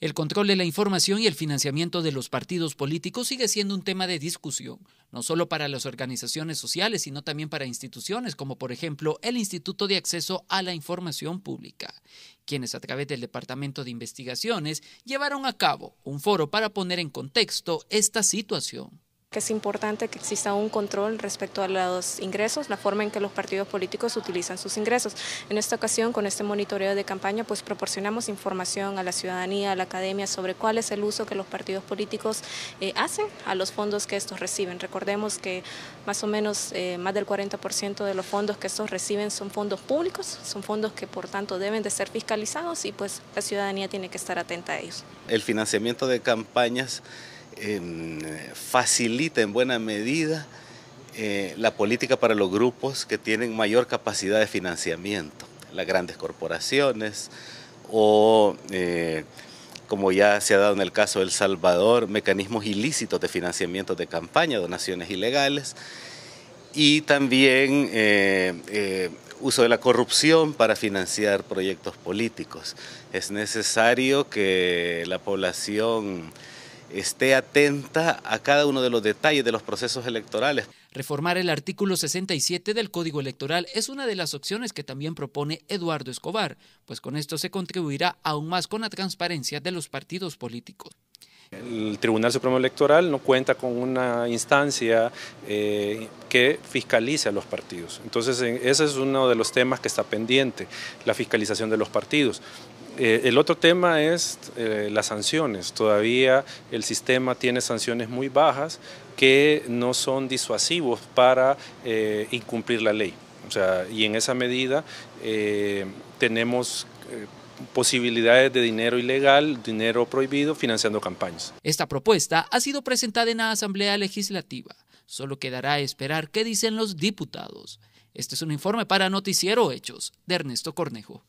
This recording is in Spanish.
El control de la información y el financiamiento de los partidos políticos sigue siendo un tema de discusión, no solo para las organizaciones sociales, sino también para instituciones como por ejemplo el Instituto de Acceso a la Información Pública, quienes a través del Departamento de Investigaciones llevaron a cabo un foro para poner en contexto esta situación que es importante que exista un control respecto a los ingresos, la forma en que los partidos políticos utilizan sus ingresos. En esta ocasión, con este monitoreo de campaña, pues proporcionamos información a la ciudadanía, a la academia, sobre cuál es el uso que los partidos políticos eh, hacen a los fondos que estos reciben. Recordemos que más o menos eh, más del 40% de los fondos que estos reciben son fondos públicos, son fondos que por tanto deben de ser fiscalizados y pues la ciudadanía tiene que estar atenta a ellos. El financiamiento de campañas facilita en buena medida eh, la política para los grupos que tienen mayor capacidad de financiamiento, las grandes corporaciones o, eh, como ya se ha dado en el caso de El Salvador, mecanismos ilícitos de financiamiento de campaña, donaciones ilegales y también eh, uso de la corrupción para financiar proyectos políticos. Es necesario que la población esté atenta a cada uno de los detalles de los procesos electorales. Reformar el artículo 67 del Código Electoral es una de las opciones que también propone Eduardo Escobar, pues con esto se contribuirá aún más con la transparencia de los partidos políticos. El Tribunal Supremo Electoral no cuenta con una instancia eh, que fiscalice a los partidos. Entonces, ese es uno de los temas que está pendiente, la fiscalización de los partidos. Eh, el otro tema es eh, las sanciones. Todavía el sistema tiene sanciones muy bajas que no son disuasivos para eh, incumplir la ley. O sea, y en esa medida tenemos posibilidades de dinero ilegal, dinero prohibido, financiando campañas. Esta propuesta ha sido presentada en la Asamblea Legislativa. Solo quedará esperar qué dicen los diputados. Este es un informe para Noticiero Hechos de Ernesto Cornejo.